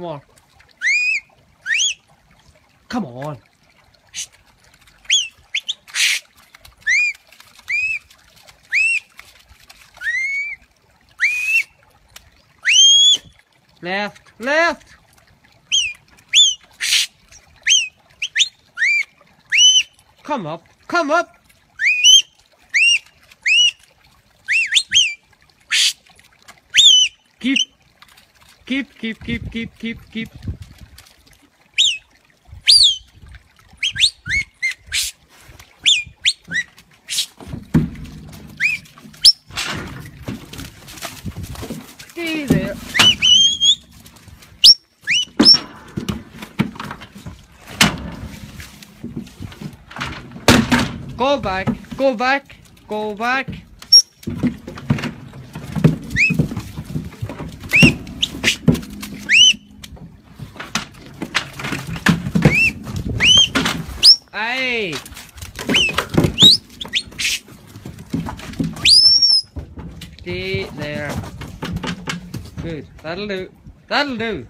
Come on. Come on. Left, left. Come up, come up. Keep, keep, keep, keep, keep, keep, keep. Stay there. Go back, go back, go back. Hey! Stay there. Good. That'll do. That'll do.